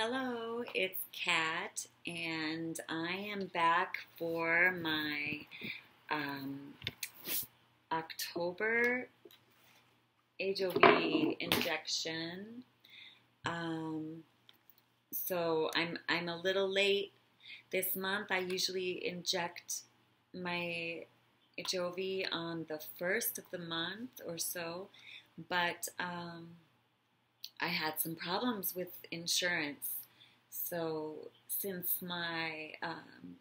Hello, it's Kat, and I am back for my um, October Ajovy injection. Um, so I'm I'm a little late this month. I usually inject my Ajovy on the first of the month or so, but um, I had some problems with insurance. So since my um,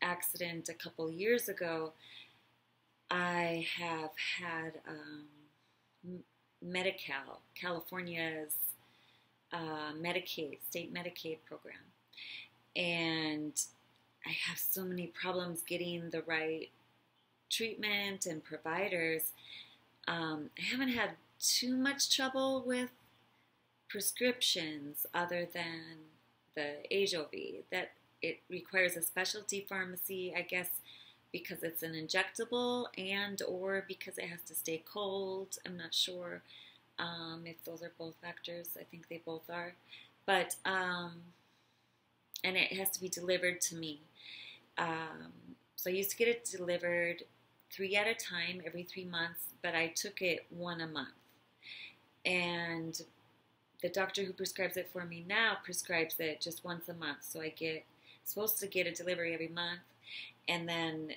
accident a couple years ago, I have had um, Medi-Cal, California's uh, Medicaid, state Medicaid program. And I have so many problems getting the right treatment and providers. Um, I haven't had too much trouble with prescriptions other than the Ajovy. That it requires a specialty pharmacy, I guess, because it's an injectable and or because it has to stay cold. I'm not sure um, if those are both factors. I think they both are. But, um, and it has to be delivered to me. Um, so I used to get it delivered three at a time every three months, but I took it one a month. And the doctor who prescribes it for me now prescribes it just once a month. So I get supposed to get a delivery every month, and then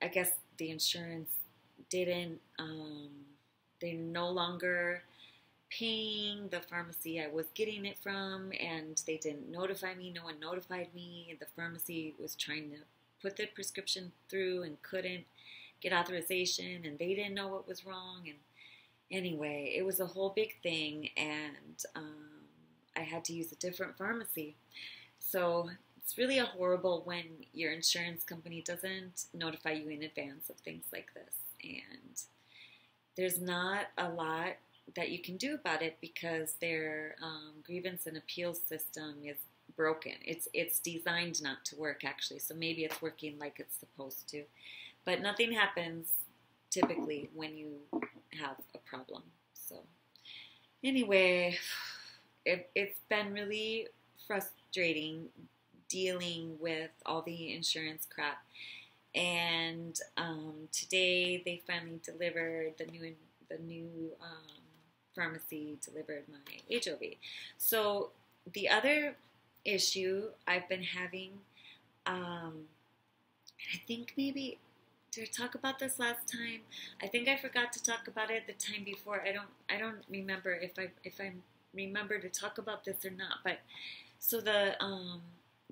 I guess the insurance didn't. Um, they're no longer paying the pharmacy I was getting it from, and they didn't notify me. No one notified me. The pharmacy was trying to put the prescription through and couldn't get authorization, and they didn't know what was wrong, and anyway, it was a whole big thing, and um, I had to use a different pharmacy. So it's really a horrible when your insurance company doesn't notify you in advance of things like this, and there's not a lot that you can do about it because their um, grievance and appeals system is broken. It's it's designed not to work actually, so maybe it's working like it's supposed to, but nothing happens typically when you have a problem. So, anyway, it, it's been really frustrating dealing with all the insurance crap. And um, today they finally delivered the new the new um, pharmacy delivered my Ajovy. So the other issue I've been having, um, I think maybe did I talk about this last time? I think I forgot to talk about it the time before. I don't I don't remember if I if I remember to talk about this or not. But so the um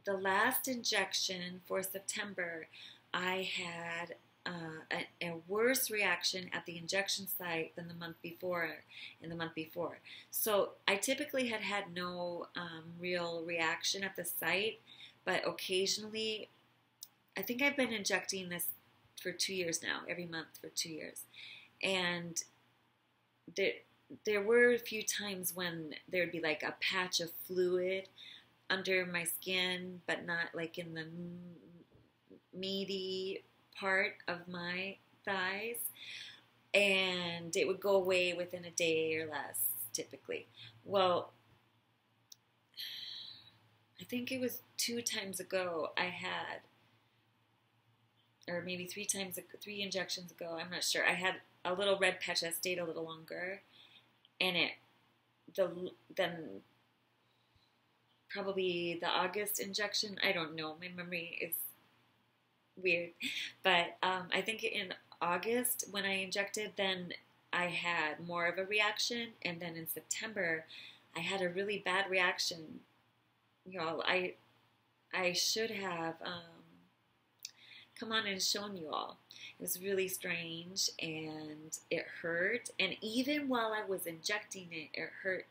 the last injection for September, I had uh, a, a, worse reaction at the injection site than the month before. In the month before, so I typically had had no um, real reaction at the site, but occasionally, I think I've been injecting this for two years now, every month for two years. And there, there were a few times when there'd be like a patch of fluid under my skin, but not like in the meaty part of my thighs. And it would go away within a day or less, typically. Well, I think it was two times ago I had or maybe three times, three injections ago. I'm not sure. I had a little red patch that stayed a little longer, and it the then probably the August injection. I don't know. My memory is weird, but um, I think in August when I injected, then I had more of a reaction, and then in September, I had a really bad reaction. Y'all, I I should have. Um, come on and shown you all. It was really strange and it hurt. And even while I was injecting it, it hurt.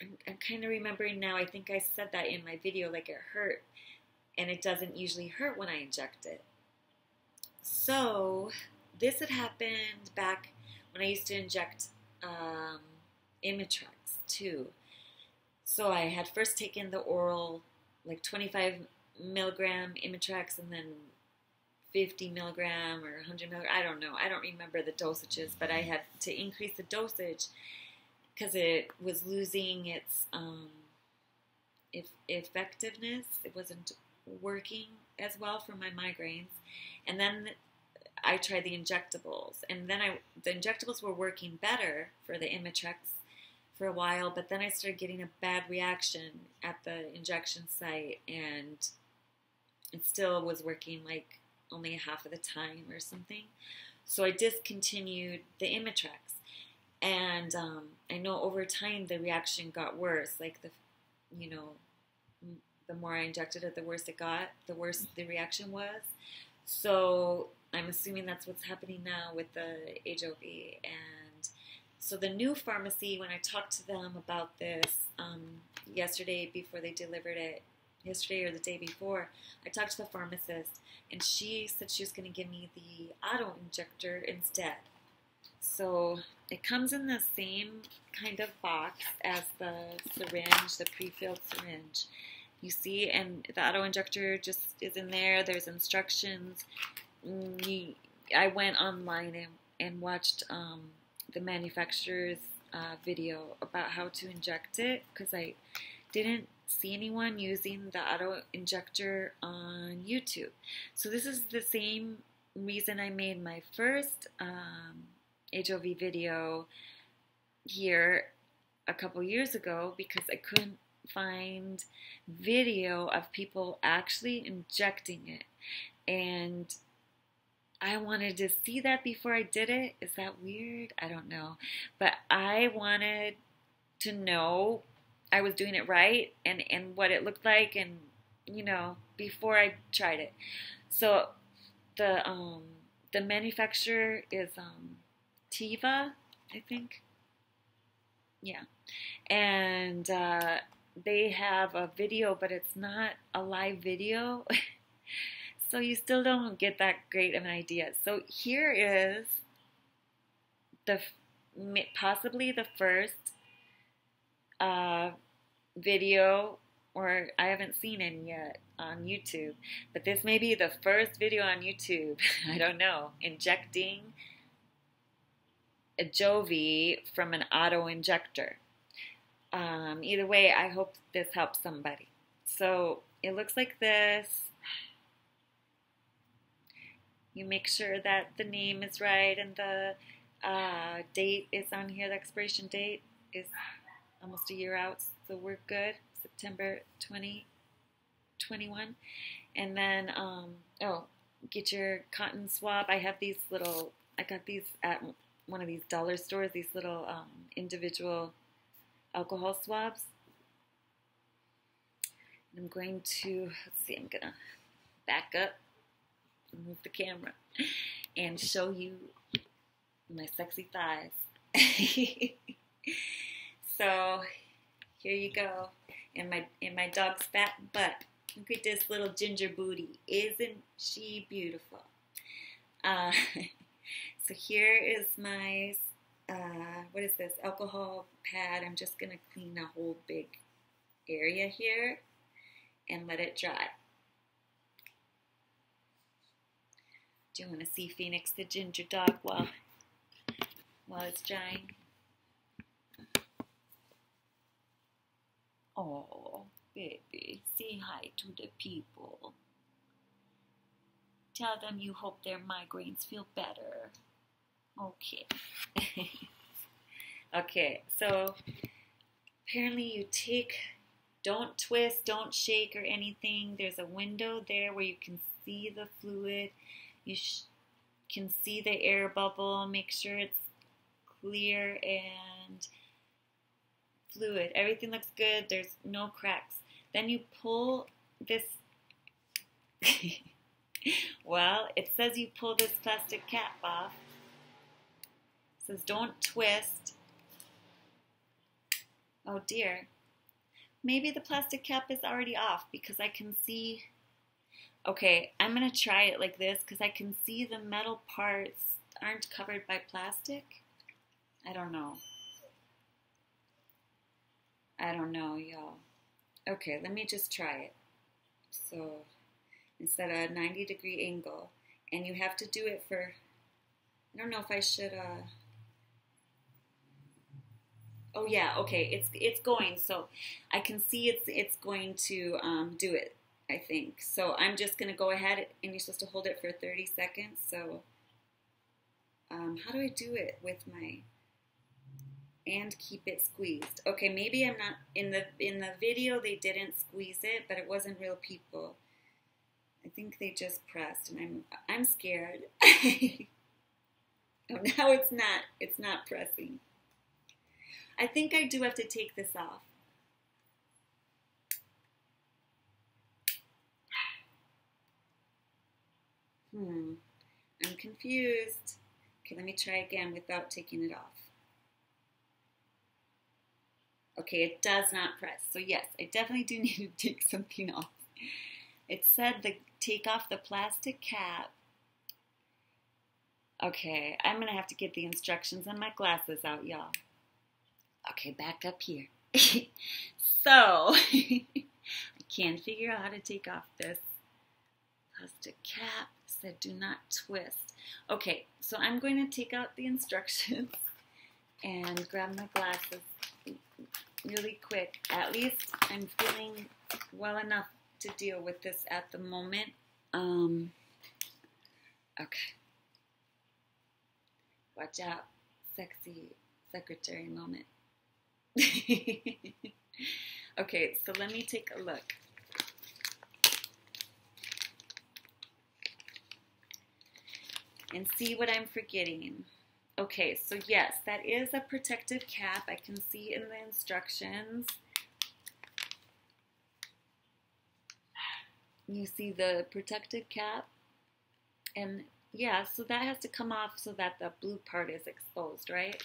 I'm, I'm kind of remembering now, I think I said that in my video, like it hurt. And it doesn't usually hurt when I inject it. So, this had happened back when I used to inject um, Imitrex too. So, I had first taken the oral, like 25 milligram Imitrex and then 50 milligram or 100 milligram. I don't know. I don't remember the dosages, but I had to increase the dosage because it was losing its um, if effectiveness. It wasn't working as well for my migraines. And then I tried the injectables, and then I the injectables were working better for the Imitrex for a while, but then I started getting a bad reaction at the injection site, and it still was working like only half of the time or something. So I discontinued the Imitrex, and um, I know over time the reaction got worse. Like the, you know, the more I injected it, the worse it got, the worse the reaction was. So I'm assuming that's what's happening now with the Ajovy. And so the new pharmacy, when I talked to them about this um, yesterday before they delivered it, yesterday or the day before, I talked to the pharmacist and she said she was going to give me the auto injector instead. So it comes in the same kind of box as the syringe, the pre-filled syringe. You see, and the auto injector just is in there. There's instructions. Mm, I went online and, and watched um, the manufacturer's uh, video about how to inject it because I didn't see anyone using the auto injector on YouTube. So this is the same reason I made my first um, Ajovy video here a couple years ago because I couldn't find video of people actually injecting it. And I wanted to see that before I did it. Is that weird? I don't know. But I wanted to know I was doing it right and, and what it looked like and you know, before I tried it. So the um the manufacturer is um Teva, I think. Yeah. And uh they have a video, but it's not a live video. so you still don't get that great of an idea. So here is the possibly the first uh, video, or I haven't seen any yet on YouTube, but this may be the first video on YouTube. I don't know. Injecting Ajovy from an auto injector. Um, either way, I hope this helps somebody. So it looks like this. You make sure that the name is right and the uh, date is on here. The expiration date is almost a year out, so we're good. September 2021. And then, um, oh, get your cotton swab. I have these little, I got these at one of these dollar stores, these little um, individual alcohol swabs. And I'm going to, let's see, I'm going to back up, move the camera, and show you my sexy thighs. so here you go. And my and my dog's fat butt. Look at this little ginger booty. Isn't she beautiful? Uh, so here is my uh, what is this, alcohol pad. I'm just going to clean a whole big area here and let it dry. Do you want to see Phoenix the ginger dog while, while it's drying? Oh, baby, say hi to the people. Tell them you hope their migraines feel better. Okay. okay, so apparently you take, don't twist, don't shake or anything. There's a window there where you can see the fluid. You can see the air bubble. Make sure it's clear and fluid. Everything looks good. There's no cracks. Then you pull this. well, it says you pull this plastic cap off says don't twist. Oh dear. Maybe the plastic cap is already off because I can see. Okay, I'm going to try it like this because I can see the metal parts aren't covered by plastic. I don't know. I don't know, y'all. Okay, let me just try it. So, instead of a 90 degree angle, and you have to do it for, I don't know if I should, uh, Oh yeah, okay. It's it's going. So I can see it's it's going to um, do it. I think. So I'm just gonna go ahead and you're supposed to hold it for 30 seconds. So um, how do I do it with my and keep it squeezed? Okay, maybe I'm not in the in the video they didn't squeeze it, but it wasn't real people. I think they just pressed, and I'm I'm scared. oh, now it's not it's not pressing. I think I do have to take this off. Hmm, I'm confused. Okay, let me try again without taking it off. Okay, it does not press. So yes, I definitely do need to take something off. It said the take off the plastic cap. Okay, I'm going to have to get the instructions and my glasses out, y'all. Okay, back up here. so, I can't figure out how to take off this plastic cap. It said do not twist. Okay, so I'm going to take out the instructions and grab my glasses really quick. At least I'm feeling well enough to deal with this at the moment. Um, okay. Watch out, sexy secretary moment. okay, so let me take a look. And see what I'm forgetting. Okay, so yes, that is a protective cap. I can see in the instructions. You see the protective cap. And yeah, so that has to come off so that the blue part is exposed, right?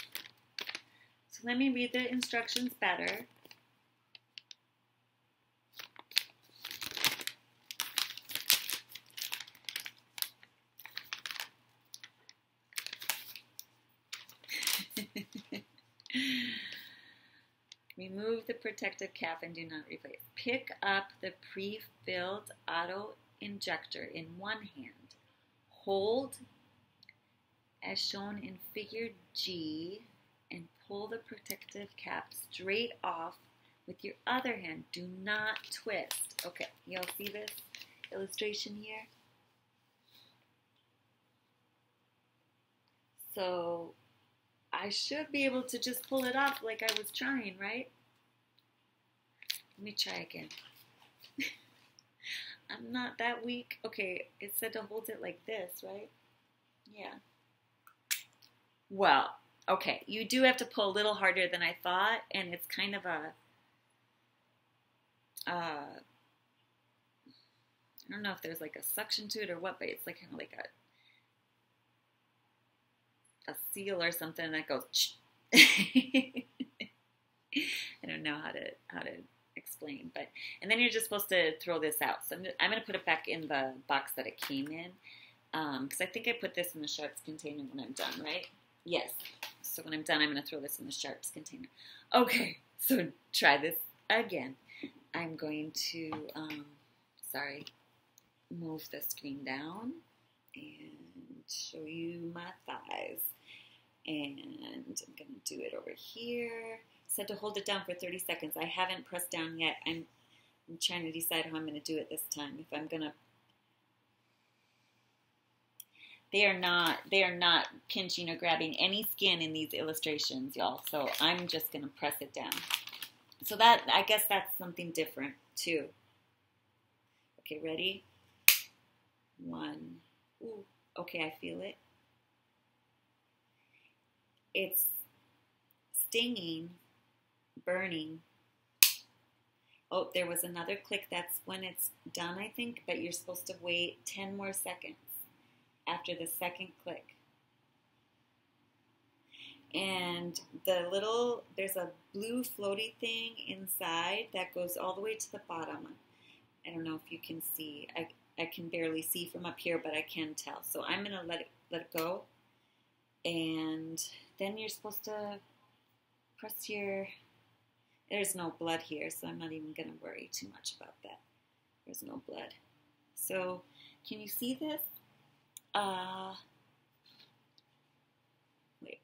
So let me read the instructions better. Remove the protective cap and do not replace. Pick up the pre-filled auto injector in one hand. Hold as shown in figure G and pull the protective cap straight off with your other hand. Do not twist. Okay, y'all see this illustration here? So I should be able to just pull it off like I was trying, right? Let me try again. I'm not that weak. Okay, it said to hold it like this, right? Yeah. Well, okay, you do have to pull a little harder than I thought, and it's kind of a, uh, I don't know if there's like a suction to it or what, but it's like kind of like a a seal or something that goes. I don't know how to how to explain, but and then you're just supposed to throw this out. So I'm, I'm going to put it back in the box that it came in because um, I think I put this in the sharps container when I'm done, right? Yes. So when I'm done, I'm going to throw this in the sharps container. Okay. So try this again. I'm going to um, sorry move the screen down and show you my thighs and I'm to do it over here. Said to hold it down for 30 seconds. I haven't pressed down yet. I'm, I'm trying to decide how I'm to do it this time. If I'm going to they are not they are not pinching or grabbing any skin in these illustrations, y'all. So I'm just going to press it down. So that I guess that's something different too. Okay, ready? One. Ooh, okay, I feel it it's stinging, burning. Oh, there was another click. That's when it's done, I think, but you're supposed to wait 10 more seconds after the second click. And the little, there's a blue floaty thing inside that goes all the way to the bottom. I don't know if you can see. I, I can barely see from up here, but I can tell. So I'm going to let it, let it go. And then you're supposed to press your. There's no blood here, so I'm not even going to worry too much about that. There's no blood. So, can you see this? Uh, wait.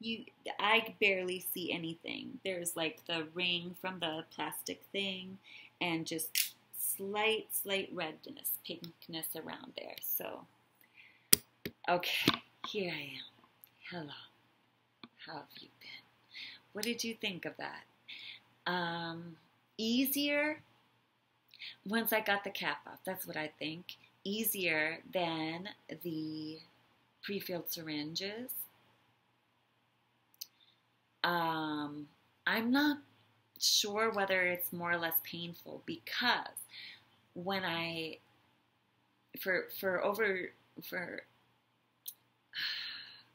you I barely see anything. There's like the ring from the plastic thing and just slight, slight redness, pinkness around there. So, okay, here I am. Hello. How have you been? What did you think of that? Um, easier once I got the cap off. That's what I think. Easier than the pre-filled syringes. Um, I'm not sure whether it's more or less painful because when I for for over for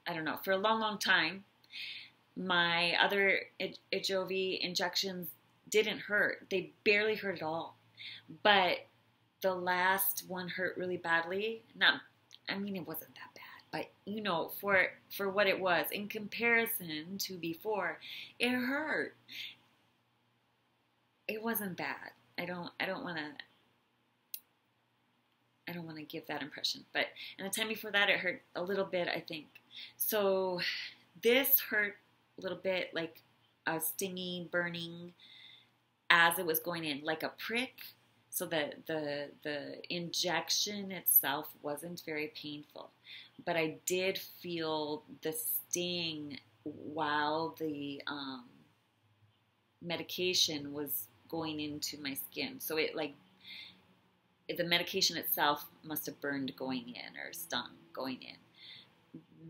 I don't know for a long long time my other Ajovy injections didn't hurt. They barely hurt at all. But the last one hurt really badly. Not I mean it wasn't that bad but you know for for what it was in comparison to before it hurt. It wasn't bad. I don't I don't want to I don't want to give that impression. But and the time before that, it hurt a little bit, I think. So this hurt a little bit, like a stinging, burning, as it was going in, like a prick. So the the the injection itself wasn't very painful, but I did feel the sting while the um, medication was going into my skin. So it like the medication itself must have burned going in or stung going in.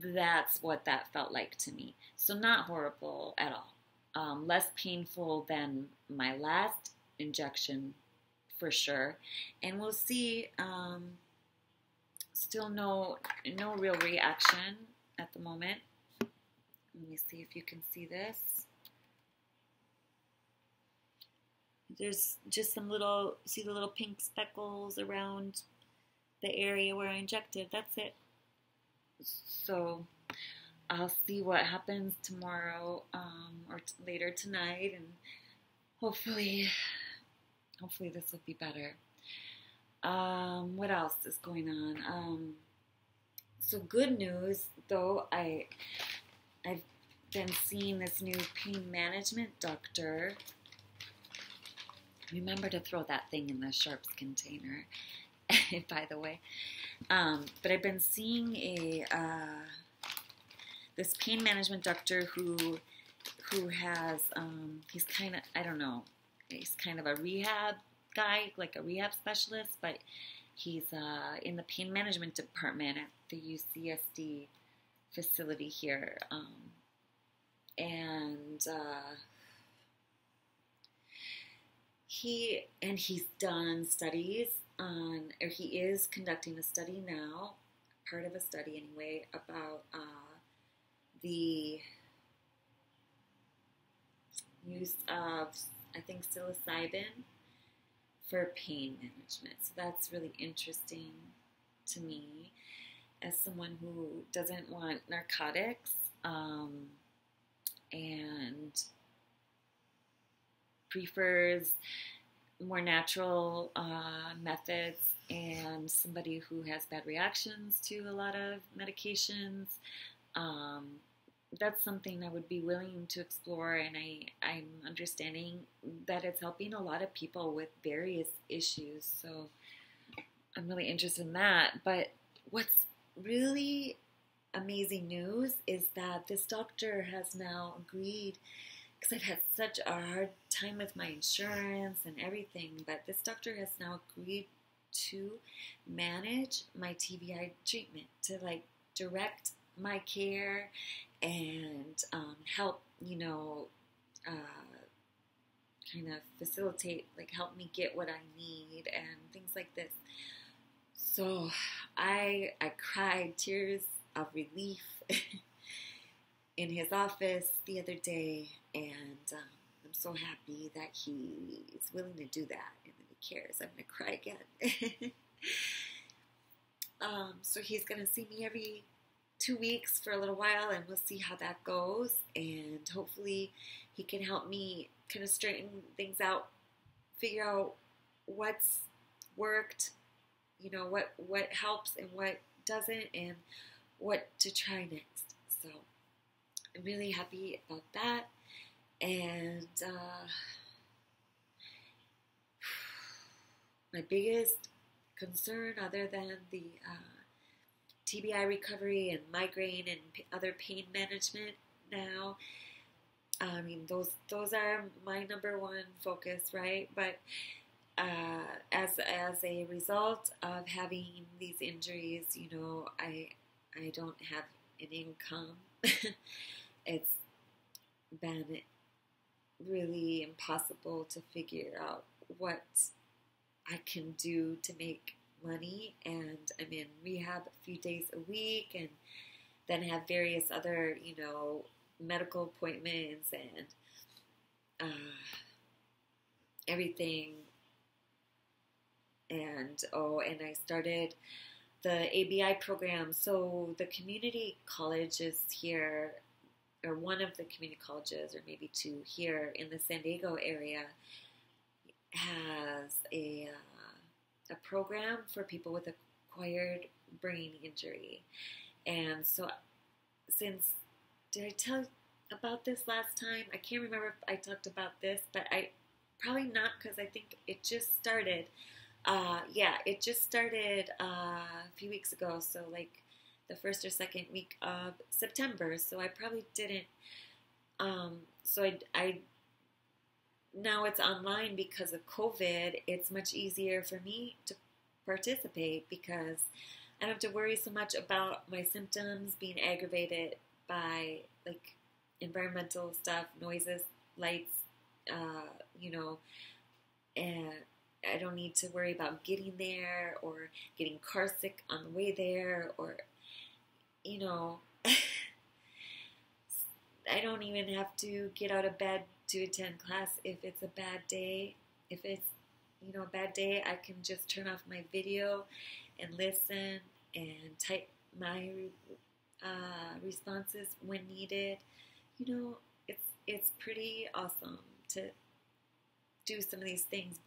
That's what that felt like to me. So, not horrible at all. Um, less painful than my last injection for sure. And we'll see. Um, still no no real reaction at the moment. Let me see if you can see this. There's just some little, see the little pink speckles around the area where I injected. That's it. So I'll see what happens tomorrow um, or later tonight, and hopefully, hopefully this will be better. Um, what else is going on? Um, so good news, though. I I've been seeing this new pain management doctor Remember to throw that thing in the sharps container, by the way. Um, but I've been seeing a uh, this pain management doctor who who has um, he's kind of I don't know he's kind of a rehab guy like a rehab specialist, but he's uh, in the pain management department at the UCSD facility here, um, and. Uh, he and he's done studies on, or he is conducting a study now, part of a study anyway, about uh, the use of, I think, psilocybin for pain management. So that's really interesting to me as someone who doesn't want narcotics um, and prefers more natural uh, methods and somebody who has bad reactions to a lot of medications. Um, that's something I would be willing to explore, and I, I'm understanding that it's helping a lot of people with various issues. So I'm really interested in that. But what's really amazing news is that this doctor has now agreed because I've had such a hard time with my insurance and everything. But this doctor has now agreed to manage my TBI treatment, to like direct my care and um, help, you know, uh, kind of facilitate, like help me get what I need and things like this. So I I cried tears of relief in his office the other day, and um, I'm so happy that he is willing to do that and that he cares. I'm gonna cry again. um, so he's gonna see me every two weeks for a little while, and we'll see how that goes. And hopefully, he can help me kind of straighten things out, figure out what's worked, you know, what what helps and what doesn't, and what to try next. I'm really happy about that. And uh, my biggest concern, other than the uh, TBI recovery and migraine and other pain management now, I mean those those are my number one focus, right? But uh, as as a result of having these injuries, you know, I I don't have an income. it's been really impossible to figure out what I can do to make money, and I'm in rehab a few days a week, and then have various other, you know, medical appointments and uh, everything and oh, and I started the ABI program. So the community colleges here, or one of the community colleges, or maybe two here in the San Diego area, has a uh, a program for people with acquired brain injury. And so, since did I tell about this last time? I can't remember if I talked about this, but I probably not because I think it just started. Uh, yeah, it just started uh, a few weeks ago, so like the first or second week of September. So I probably didn't. Um, so I, I now it's online because of COVID. It's much easier for me to participate because I don't have to worry so much about my symptoms being aggravated by like environmental stuff, noises, lights, uh, you know, and I don't need to worry about getting there or getting car sick on the way there or, you know, I don't even have to get out of bed to attend class if it's a bad day. If it's, you know, a bad day, I can just turn off my video and listen and type my uh, responses when needed. You know, it's it's pretty awesome to do some of these things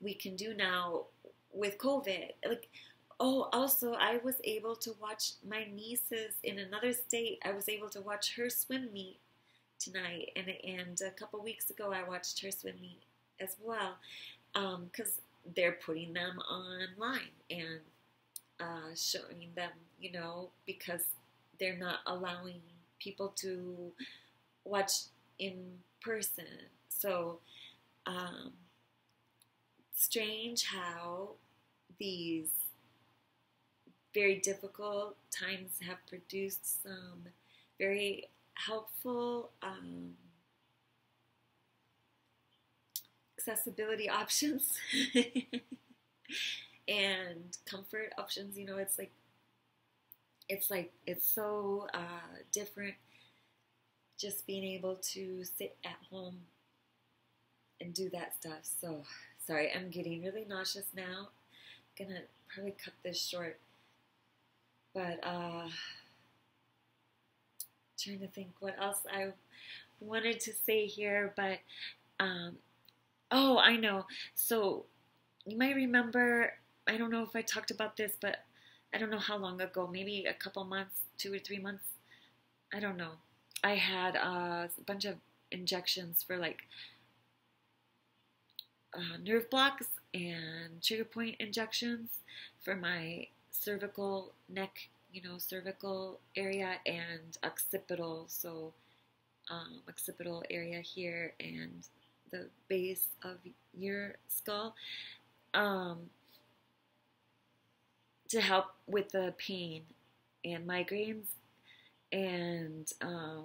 we can do now with COVID. Like, oh, also, I was able to watch my nieces in another state. I was able to watch her swim meet tonight, and and a couple weeks ago, I watched her swim meet as well, because um, they're putting them online and uh, showing them, you know, because they're not allowing people to watch in person. So. Um, strange how these very difficult times have produced some very helpful um, accessibility options and comfort options. You know, it's like it's like it's so uh, different just being able to sit at home and do that stuff. So Sorry, I'm getting really nauseous now. I'm gonna probably cut this short. But uh trying to think what else I wanted to say here, but um oh, I know. So you might remember, I don't know if I talked about this, but I don't know how long ago, maybe a couple months, two or three months. I don't know. I had uh, a bunch of injections for like uh, nerve blocks and trigger point injections for my cervical neck, you know, cervical area and occipital, so um, occipital area here and the base of your skull um, to help with the pain and migraines. And um,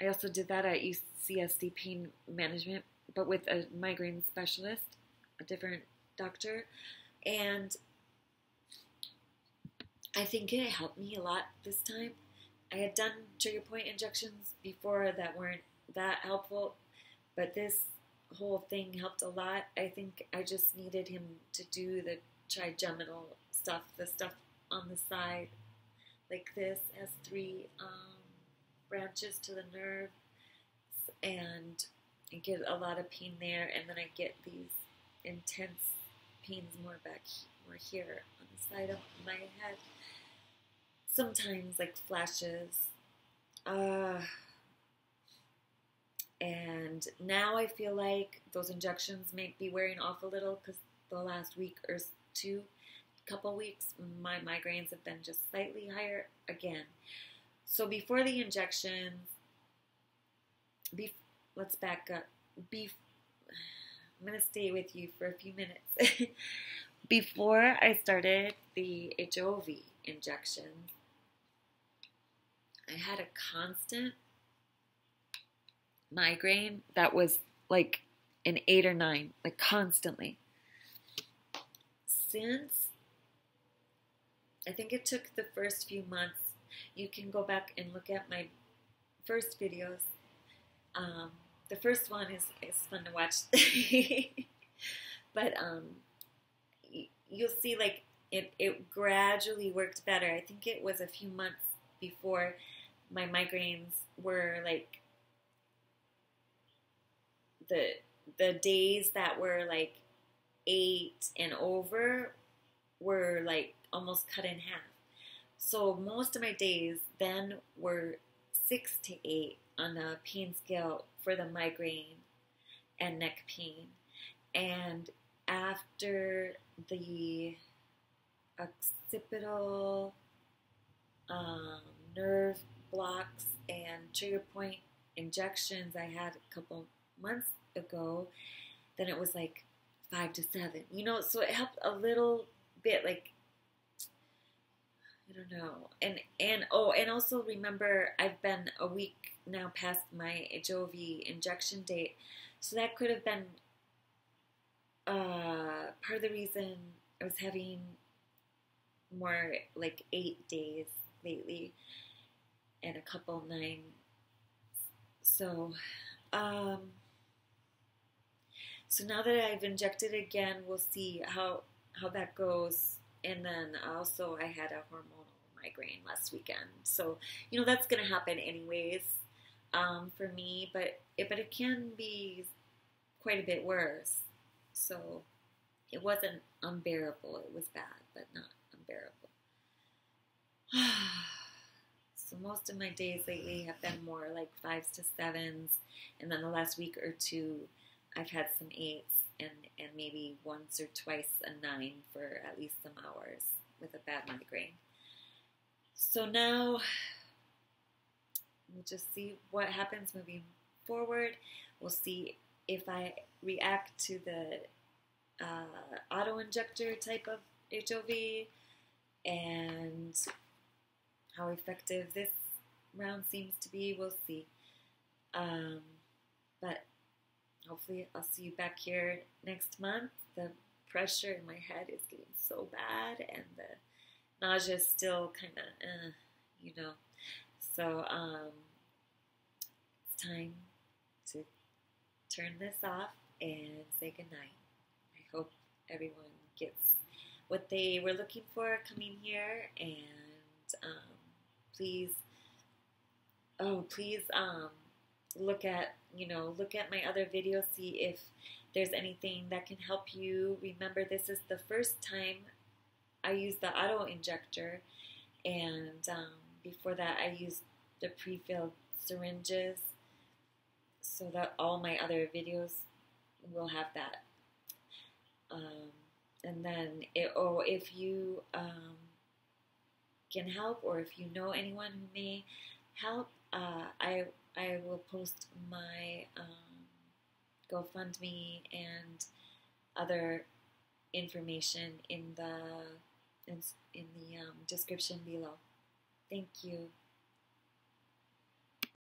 I also did that at UCSD Pain Management but with a migraine specialist, a different doctor. And I think it helped me a lot this time. I had done trigger point injections before that weren't that helpful, but this whole thing helped a lot. I think I just needed him to do the trigeminal stuff, the stuff on the side, like this, has three um, branches to the nerve, and I get a lot of pain there, and then I get these intense pains more back, more here on the side of my head. Sometimes like flashes, uh, and now I feel like those injections may be wearing off a little because the last week or two, couple weeks, my migraines have been just slightly higher again. So before the injections, let's back up. Be, I'm going to stay with you for a few minutes. before I started the Ajovy injection, I had a constant migraine that was like an eight or nine, like constantly. Since I think it took the first few months, you can go back and look at my first videos. Um, the first one is, is fun to watch, but um, you'll see like it, it gradually worked better. I think it was a few months before my migraines were like the the days that were like eight and over were like almost cut in half. So most of my days then were six to eight on the pain scale for the migraine and neck pain. And after the occipital um, nerve blocks and trigger point injections I had a couple months ago, then it was like five to seven. You know, so it helped a little bit, like I don't know. And and oh, and also remember, I've been a week now past my Ajovy injection date, so that could have been uh, part of the reason I was having more like eight days lately, and a couple nine. So, um, so now that I've injected again, we'll see how how that goes. And then also, I had a hormonal migraine last weekend, so you know that's gonna happen anyways um, for me. But it, but it can be quite a bit worse. So it wasn't unbearable. It was bad, but not unbearable. so most of my days lately have been more like fives to sevens, and then the last week or two I've had some eights and, and maybe once or twice a nine for at least some hours with a bad migraine. So now we'll just see what happens moving forward. We'll see if I react to the uh, auto injector type of Ajovy and how effective this round seems to be. We'll see. Um, but hopefully I'll see you back here next month. The pressure in my head is getting so bad, and the nausea is still kind of, uh, you know. So um, it's time to turn this off and say goodnight. I hope everyone gets what they were looking for coming here, and um, please, oh, please um, look at you know, look at my other videos, see if there's anything that can help you. Remember, this is the first time I use the auto injector, and um, before that, I used the pre filled syringes so that all my other videos will have that. Um, and then, it, oh, if you um, can help, or if you know anyone who may help, uh, I I will post my um, GoFundMe and other information in the in, in the um, description below. Thank you.